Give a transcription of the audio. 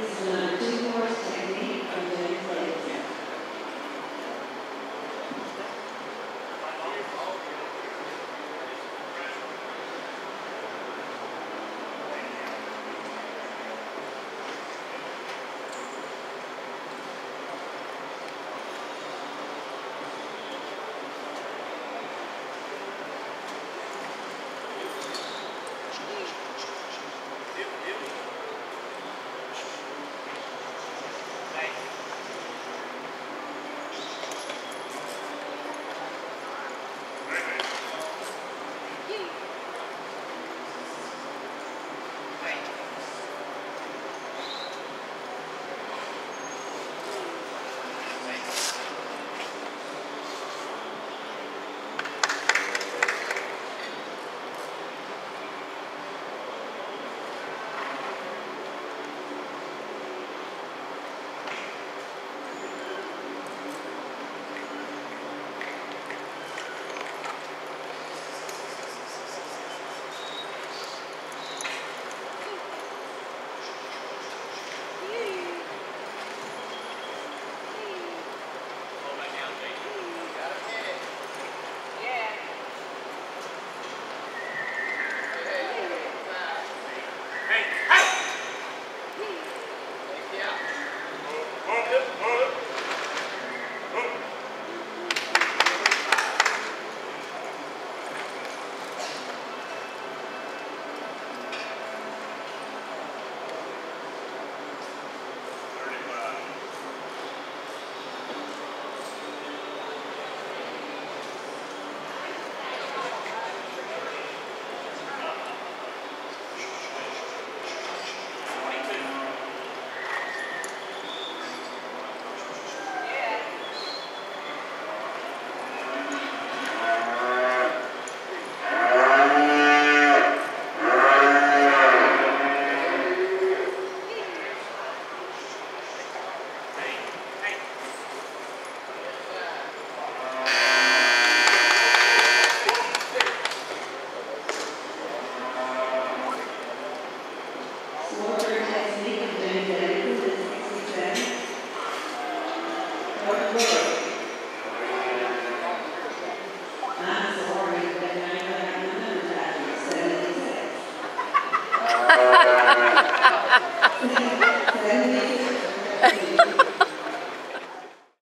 This Water of James Blake is sixty-seven.